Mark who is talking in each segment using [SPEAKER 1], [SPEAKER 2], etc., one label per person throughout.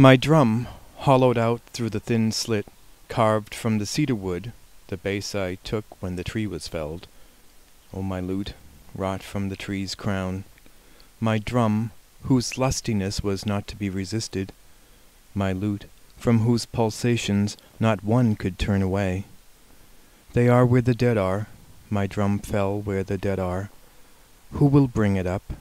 [SPEAKER 1] My drum, hollowed out through the thin slit, carved from the cedar wood, the base I took when the tree was felled. O my lute, wrought from the tree's crown, my drum, whose lustiness was not to be resisted, my lute, from whose pulsations not one could turn away. They are where the dead are, my drum fell where the dead are. Who will bring it up,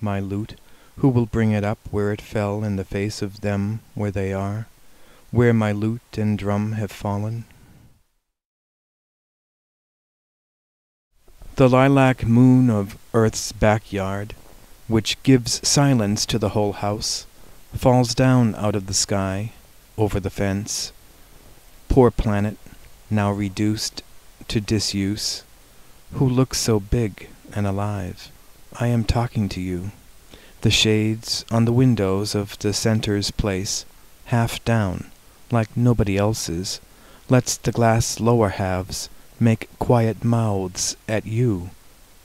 [SPEAKER 1] my lute, who will bring it up where it fell in the face of them where they are, where my lute and drum have fallen? The lilac moon of earth's backyard, which gives silence to the whole house, falls down out of the sky, over the fence. Poor planet, now reduced to disuse, who looks so big and alive. I am talking to you. The shades on the windows of the center's place, half down, like nobody else's, lets the glass lower halves make quiet mouths at you,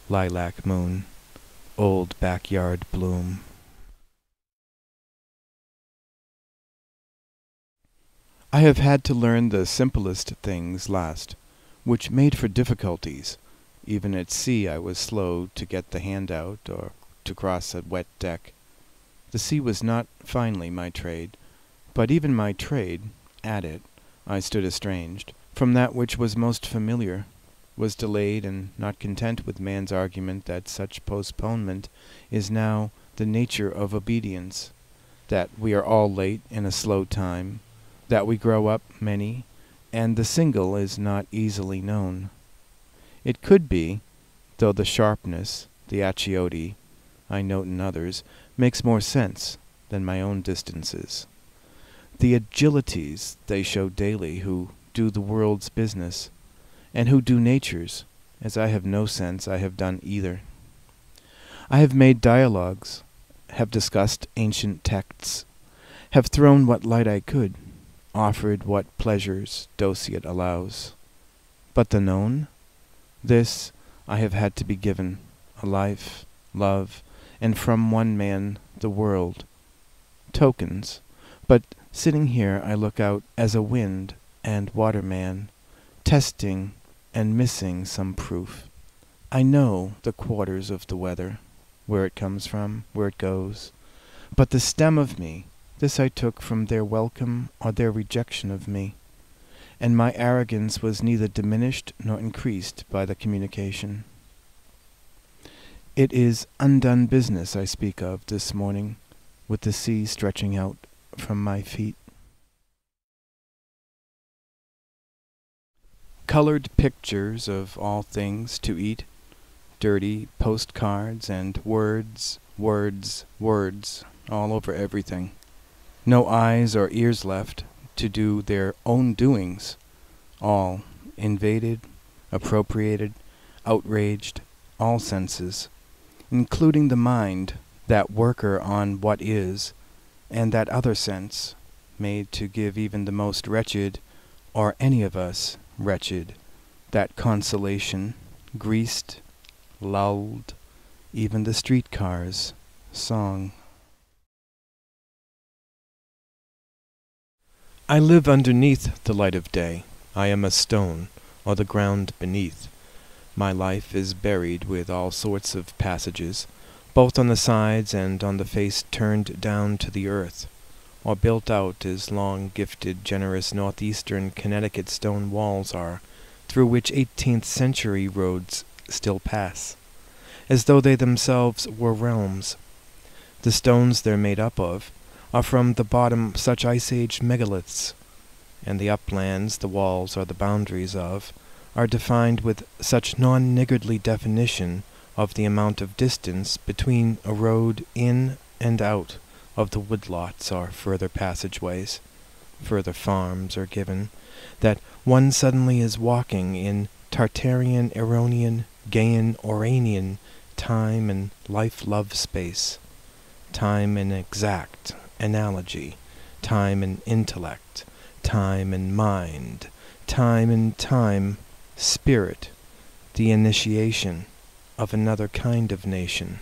[SPEAKER 1] lilac moon, old backyard bloom. I have had to learn the simplest things last, which made for difficulties. Even at sea I was slow to get the hand out, or to cross a wet deck. The sea was not finely my trade, but even my trade, at it, I stood estranged from that which was most familiar, was delayed, and not content with man's argument that such postponement is now the nature of obedience, that we are all late in a slow time, that we grow up many, and the single is not easily known. It could be, though the sharpness, the achiote, I note in others, makes more sense than my own distances. The agilities they show daily who do the world's business, and who do nature's, as I have no sense I have done either. I have made dialogues, have discussed ancient texts, have thrown what light I could, offered what pleasures doceat allows. But the known? This I have had to be given, a life, love, and from one man the world. Tokens, but sitting here I look out as a wind and water man, testing and missing some proof. I know the quarters of the weather, where it comes from, where it goes, but the stem of me, this I took from their welcome or their rejection of me, and my arrogance was neither diminished nor increased by the communication. It is undone business I speak of this morning, with the sea stretching out from my feet. Colored pictures of all things to eat, dirty postcards, and words, words, words, all over everything. No eyes or ears left to do their own doings, all invaded, appropriated, outraged, all senses including the mind, that worker on what is, and that other sense, made to give even the most wretched, or any of us wretched, that consolation, greased, lulled, even the street cars, song. I live underneath the light of day. I am a stone, or the ground beneath. My life is buried with all sorts of passages, both on the sides and on the face turned down to the earth, or built out as long gifted, generous northeastern Connecticut stone walls are, through which eighteenth century roads still pass, as though they themselves were realms. The stones they're made up of are from the bottom such ice age megaliths, and the uplands the walls are the boundaries of are defined with such non-niggardly definition of the amount of distance between a road in and out of the woodlots or further passageways, further farms are given, that one suddenly is walking in Tartarian, Eronian, Gaian, Oranian time and life-love space, time and exact analogy, time and intellect, time and mind, time and time spirit, the initiation of another kind of nation.